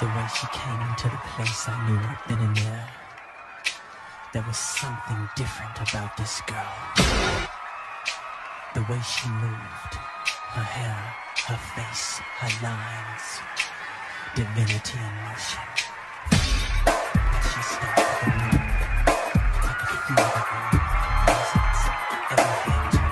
The way she came into the place, I knew right then and there. There was something different about this girl. The way she moved, her hair, her face, her lines. Divinity in motion. As she started to move, I could feel the presence, everything.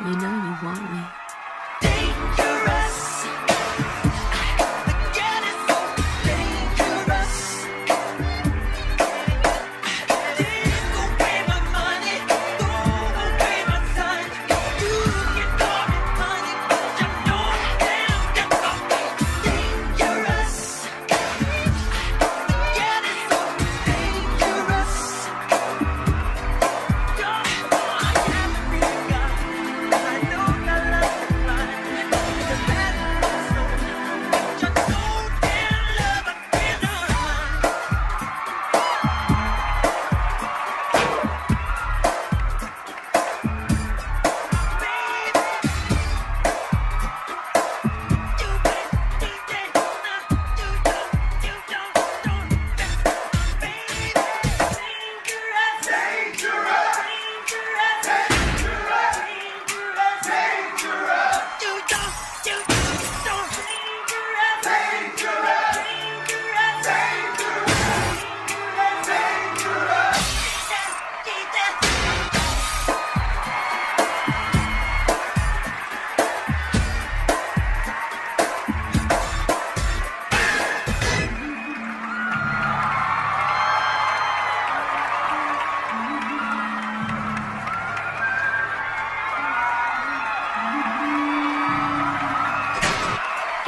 you know you want me